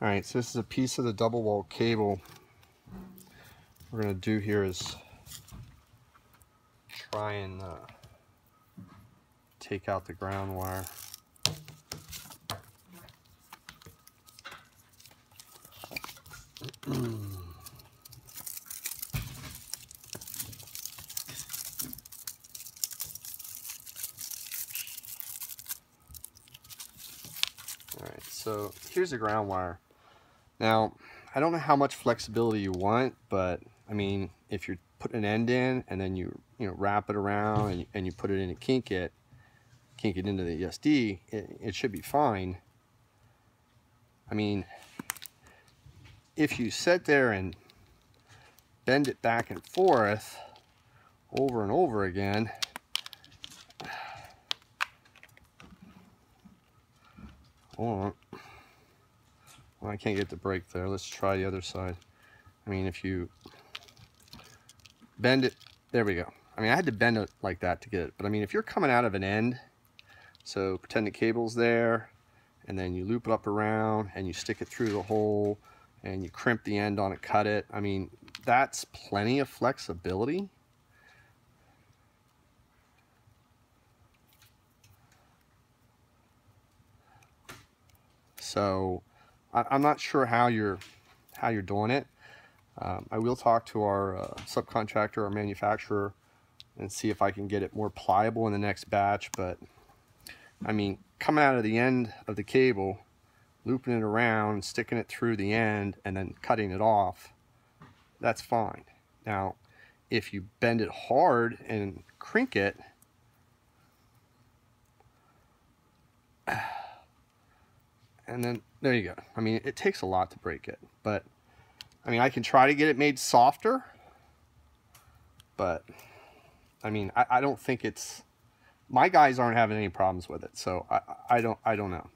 All right, so this is a piece of the double wall cable. What we're gonna do here is try and uh, take out the ground wire. Alright, so here's the ground wire. Now, I don't know how much flexibility you want, but I mean, if you're putting an end in and then you you know wrap it around and, and you put it in a kink it, kink it into the ESD, it, it should be fine. I mean, if you sit there and bend it back and forth over and over again, hold on. Well, I can't get the break there. Let's try the other side. I mean, if you bend it, there we go. I mean, I had to bend it like that to get it. But I mean, if you're coming out of an end, so pretend the cable's there, and then you loop it up around, and you stick it through the hole, and you crimp the end on it, cut it. I mean, that's plenty of flexibility. So I, am not sure how you're how you're doing it. Um, I will talk to our uh, subcontractor or manufacturer and see if I can get it more pliable in the next batch. But I mean, coming out of the end of the cable, looping it around, sticking it through the end, and then cutting it off, that's fine. Now, if you bend it hard and crink it, and then there you go. I mean, it takes a lot to break it, but I mean, I can try to get it made softer, but I mean, I, I don't think it's, my guys aren't having any problems with it. So I, I don't, I don't know.